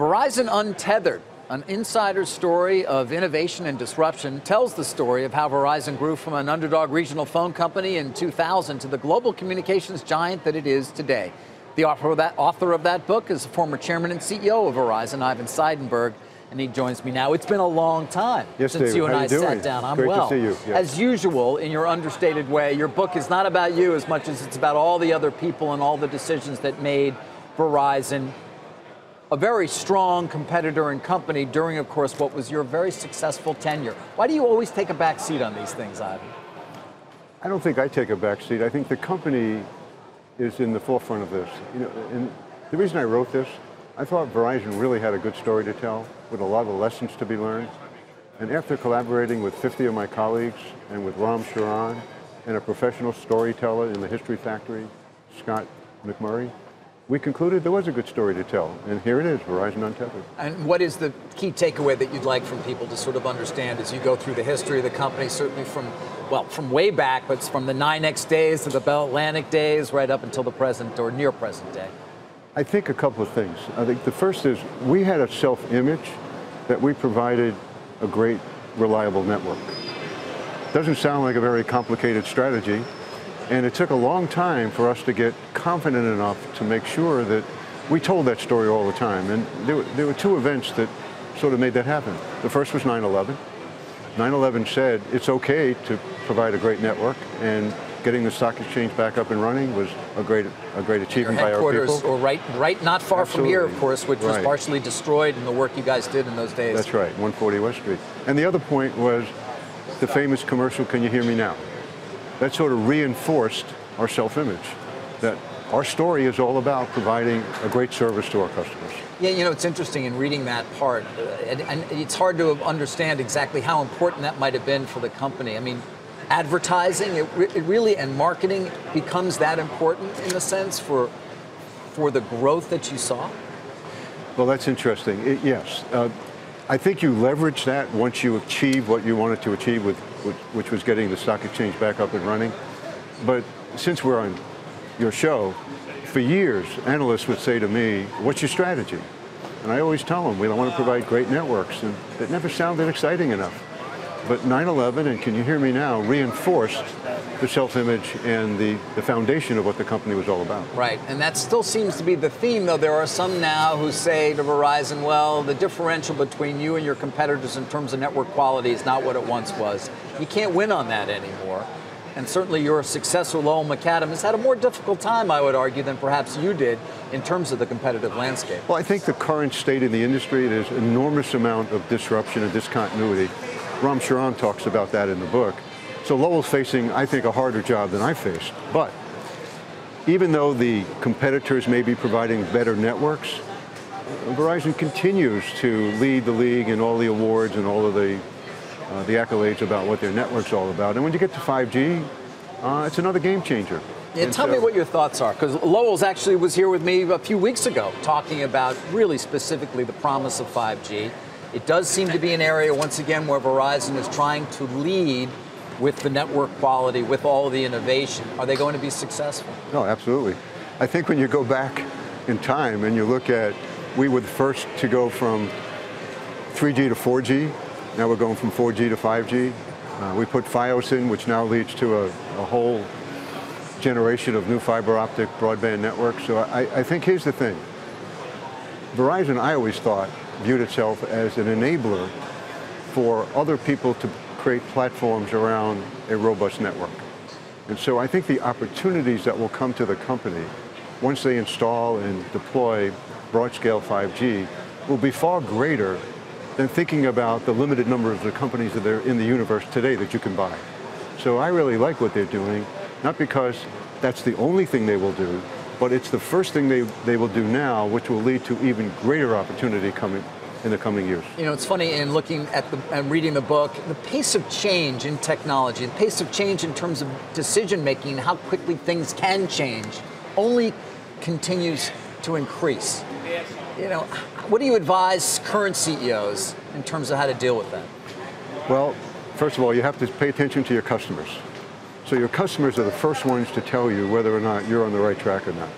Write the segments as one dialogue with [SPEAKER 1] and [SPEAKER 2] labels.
[SPEAKER 1] Verizon Untethered, an insider story of innovation and disruption, tells the story of how Verizon grew from an underdog regional phone company in 2000 to the global communications giant that it is today. The author of that, author of that book is the former chairman and CEO of Verizon, Ivan Seidenberg, and he joins me now. It's been a long time
[SPEAKER 2] yes,
[SPEAKER 1] since
[SPEAKER 2] Dave.
[SPEAKER 1] you and
[SPEAKER 2] How
[SPEAKER 1] I
[SPEAKER 2] you
[SPEAKER 1] sat down. I'm
[SPEAKER 2] Great
[SPEAKER 1] well.
[SPEAKER 2] to see you. Yes.
[SPEAKER 1] As usual, in your understated way, your book is not about you as much as it's about all the other people and all the decisions that made Verizon a very strong competitor and company during, of course, what was your very successful tenure. Why do you always take a back seat on these things, Ivan?
[SPEAKER 2] I don't think I take a back seat. I think the company is in the forefront of this. You know, and the reason I wrote this, I thought Verizon really had a good story to tell with a lot of lessons to be learned. And after collaborating with 50 of my colleagues and with Ram Charan and a professional storyteller in the History Factory, Scott McMurray, we concluded there was a good story to tell. And here it is, Verizon Untethered.
[SPEAKER 1] And what is the key takeaway that you'd like from people to sort of understand as you go through the history of the company, certainly from, well, from way back, but from the NYNEX days to the Bell Atlantic days, right up until the present or near present day?
[SPEAKER 2] I think a couple of things. I think the first is we had a self-image that we provided a great, reliable network. Doesn't sound like a very complicated strategy, and it took a long time for us to get confident enough to make sure that we told that story all the time. And there, were- there were two events that sort of made that happen. The first was 9-11. 9-11 said it's okay to provide a great network, and getting the stock exchange back up and running was a great, a great achievement by our people.
[SPEAKER 1] or right, right, not far from here, of course, which was partially destroyed in the work you guys did in those days.
[SPEAKER 2] That's right, 140 West Street. And the other point was the famous commercial, Can You Hear Me Now? That sort of reinforced our self-image, that our story is all about providing a great service to our customers.
[SPEAKER 1] Yeah, you know, it's interesting in reading that part, uh, and, and it's hard to understand exactly how important that might have been for the company. I mean, advertising, it, re- it really, and marketing becomes that important in a sense for, for the growth that you saw?
[SPEAKER 2] Well, that's interesting. It- yes, uh, I think you leverage that once you achieve what you wanted to achieve, with, with, which was getting the stock exchange back up and running. But since we're on your show, for years, analysts would say to me, "What's your strategy?" And I always tell them, "We don't want to provide great networks," and that never sounded exciting enough. But 9/11 and Can You Hear Me Now reinforced the self-image and the, the foundation of what the company was all about.
[SPEAKER 1] Right, and that still seems to be the theme, though. There are some now who say to Verizon, well, the differential between you and your competitors in terms of network quality is not what it once was. You can't win on that anymore. And certainly your successor, Lowell McAdam, has had a more difficult time, I would argue, than perhaps you did in terms of the competitive landscape.
[SPEAKER 2] Well, I think the current state in the industry, there's enormous amount of disruption and discontinuity. Ram Charan talks about that in the book. So Lowell's facing, I think, a harder job than I faced. But even though the competitors may be providing better networks, Verizon continues to lead the league in all the awards and all of the, uh, the accolades about what their network's all about. And when you get to 5G, uh, it's another game changer.
[SPEAKER 1] Yeah,
[SPEAKER 2] And
[SPEAKER 1] tell me what your thoughts are, because Lowell's actually was here with me a few weeks ago talking about really specifically the promise of 5G. It does seem to be an area, once again, where Verizon is trying to lead with the network quality, with all the innovation. Are they going to be successful?
[SPEAKER 2] No, absolutely. I think when you go back in time and you look at, we were the first to go from 3G to 4G. Now we're going from 4G to 5G. Uh, we put FiOS in, which now leads to a, a whole generation of new fiber optic broadband networks. So I, I think here's the thing. Verizon, I always thought, viewed itself as an enabler for other people to create platforms around a robust network. And so I think the opportunities that will come to the company once they install and deploy broad-scale 5G will be far greater than thinking about the limited number of the companies that are in the universe today that you can buy. So I really like what they're doing, not because that's the only thing they will do, but it's the first thing they, they will do now, which will lead to even greater opportunity coming in the coming years.
[SPEAKER 1] You know, it's funny in looking at the and reading the book, the pace of change in technology, the pace of change in terms of decision making, how quickly things can change, only continues to increase. You know, what do you advise current CEOs in terms of how to deal with that?
[SPEAKER 2] Well, first of all, you have to pay attention to your customers. So your customers are the first ones to tell you whether or not you're on the right track or not.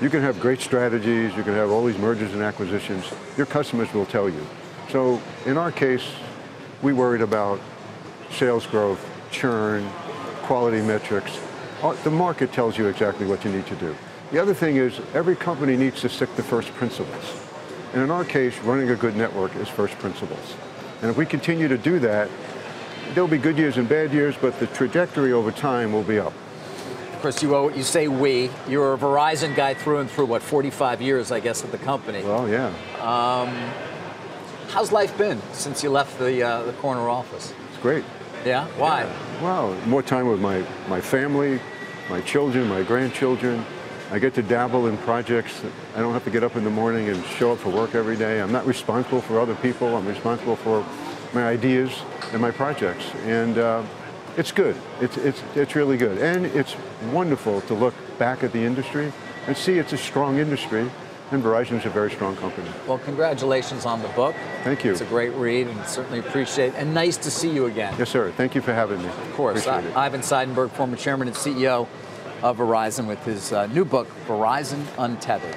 [SPEAKER 2] You can have great strategies, you can have all these mergers and acquisitions. Your customers will tell you. So in our case, we worried about sales growth, churn, quality metrics. Uh, The market tells you exactly what you need to do. The other thing is every company needs to stick to first principles. And in our case, running a good network is first principles. And if we continue to do that, there'll be good years and bad years, but the trajectory over time will be up.
[SPEAKER 1] Course, you, owe- you say we. You're a Verizon guy through and through, what, 45 years, I guess, at the company.
[SPEAKER 2] Well, yeah,
[SPEAKER 1] How's life been since you left the, uh, the corner office?
[SPEAKER 2] it's great.
[SPEAKER 1] Yeah? Why?
[SPEAKER 2] Well, more time with my, my family, my children, my grandchildren. I get to dabble in projects. I don't have to get up in the morning and show up for work every day. I'm not responsible for other people. I'm responsible for my ideas and my projects. And uh, it's good. It's, it's, it's really good. And it's wonderful to look back at the industry and see it's a strong industry. And Verizon's a very strong company.
[SPEAKER 1] Well, congratulations on the book.
[SPEAKER 2] Thank you.
[SPEAKER 1] It's a great read and certainly appreciate it. And nice to see you again.
[SPEAKER 2] Yes, sir. Thank you for having me.
[SPEAKER 1] Of course. I- Ivan Seidenberg, former chairman and CEO of Verizon, with his uh, new book, Verizon Untethered.